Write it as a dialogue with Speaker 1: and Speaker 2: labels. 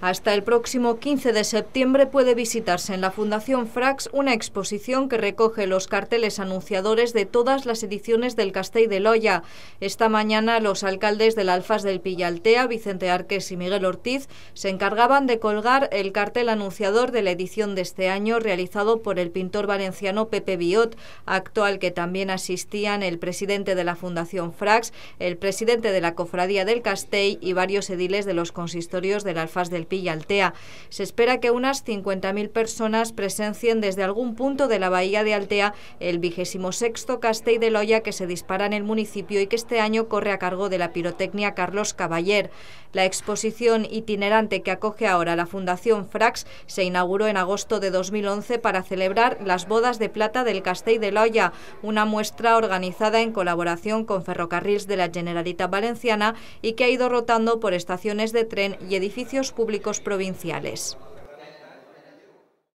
Speaker 1: Hasta el próximo 15 de septiembre puede visitarse en la Fundación Frax una exposición que recoge los carteles anunciadores de todas las ediciones del Castell de Loya. Esta mañana los alcaldes del Alfaz del Pillaltea, Vicente Arques y Miguel Ortiz, se encargaban de colgar el cartel anunciador de la edición de este año realizado por el pintor valenciano Pepe Biot, acto al que también asistían el presidente de la Fundación Frax, el presidente de la Cofradía del Castell y varios ediles de los consistorios del Alfaz del Altea. Se espera que unas 50.000 personas presencien desde algún punto de la bahía de Altea el vigésimo sexto Castell de Loya que se dispara en el municipio y que este año corre a cargo de la pirotecnia Carlos Caballer. La exposición itinerante que acoge ahora la Fundación Frax se inauguró en agosto de 2011 para celebrar las bodas de plata del Castell de Loya, una muestra organizada en colaboración con Ferrocarrils de la Generalitat Valenciana y que ha ido rotando por estaciones de tren y edificios provinciales.